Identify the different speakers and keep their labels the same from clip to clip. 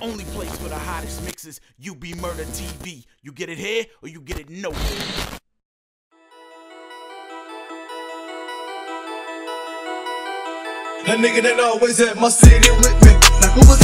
Speaker 1: only place for the hottest mixes. UBMurda TV. You get it here or you get it nowhere.
Speaker 2: A nigga that always had my city with me. Like who was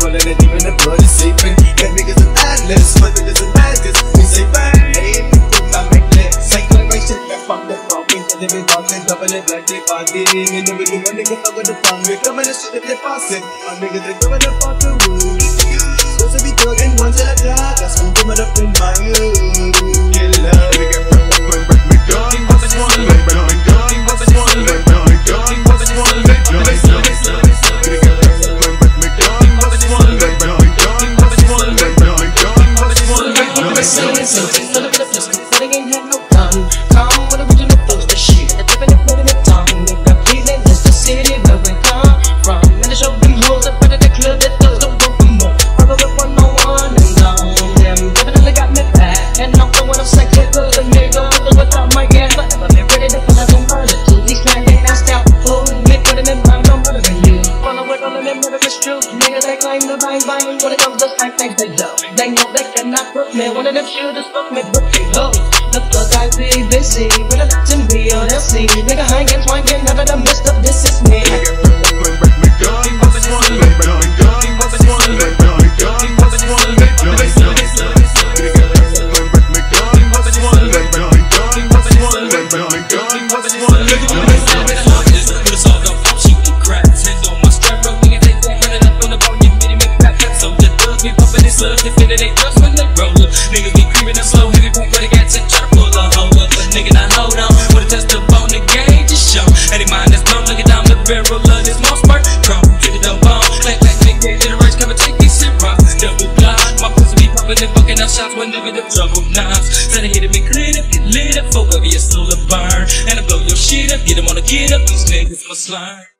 Speaker 2: thieving. We rolling it deep in the blood is seeping. That niggas an atlas, but niggas an magus. We say bang, hey, I make that cycle right shit back from the fucking living content, double it like they partying. In the middle, one nigga fuck with the fun. We coming to shit if they passing. Our niggas they coming up off the wood. Supposed to be thugging one to the dark.
Speaker 3: Fight, they love. They know they cannot put me. One of them shooters fuck me, but they love.
Speaker 4: Niggas be creeping up slow, heavy point where they got to try to pull a hoe up. But nigga, not hold on. With a test up on the game, just show. Any mind that's blown, looking down the barrel of this most spark. Chrome, get it dope on. Black, black, big day, get come and take shit rock. Double block, my pussy be popping and fucking out shots when nigga the double knives. Said I hit him and clean up, get lit up, forever your soul a burn. And I blow your shit up, get him on the get up, these niggas must learn.